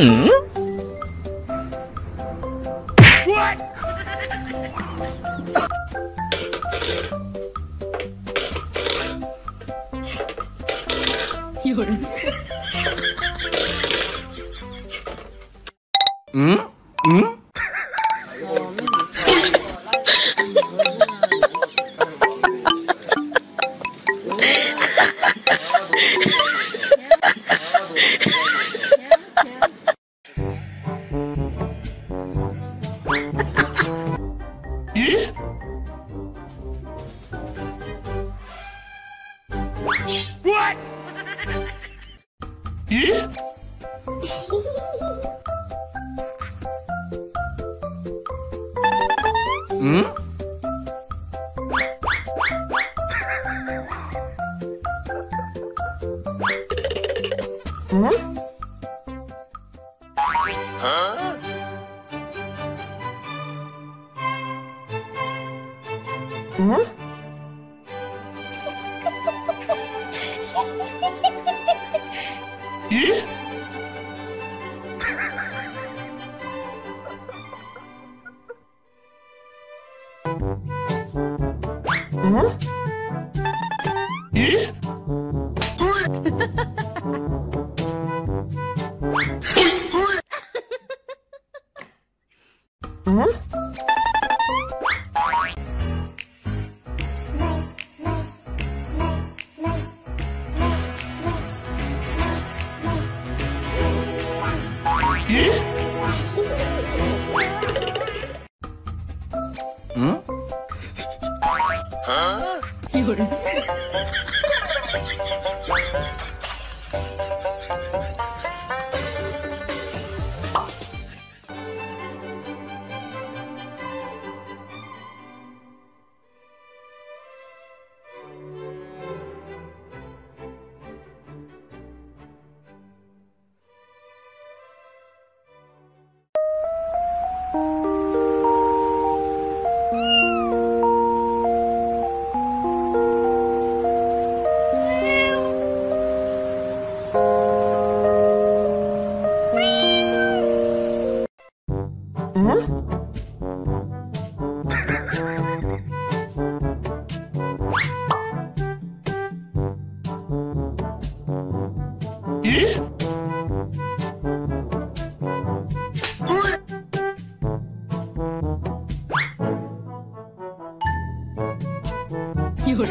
嗯。有人。嗯 What? hmm? Hmm? Huh? 嗯？咦？嗯？咦？嗯？有人。응? 이걸